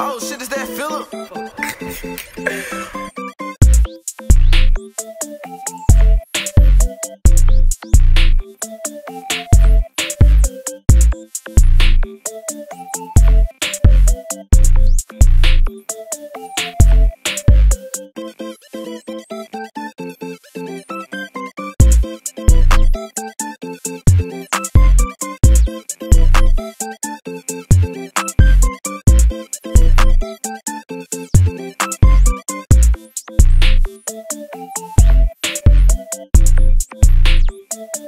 Oh shit, is that Philip? Thank you.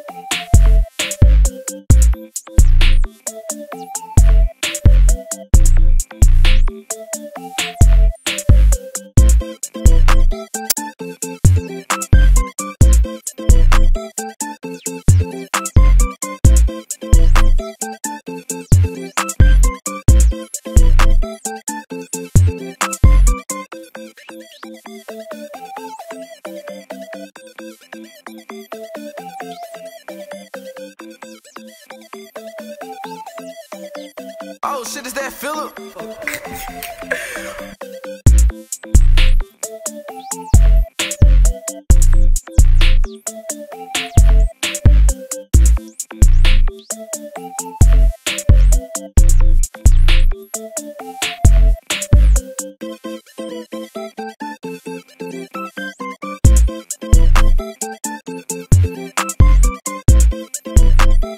Oh shit, is that Philip?